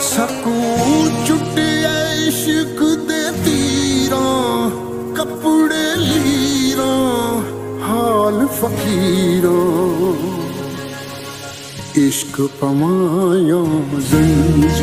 ਸਕੂ ਚੁੱਟਿਆ ਇਸ਼ਕ ਦੇ ਤੀਰਾਂ ਕੱਪੜੇ ਲੀਰਾਂ ਹਾਲ ਫਕੀਰਾਂ। ਇਸ਼ਕ ਪਮਾਇਆ ਜ਼ੰਜੀਰਾਂ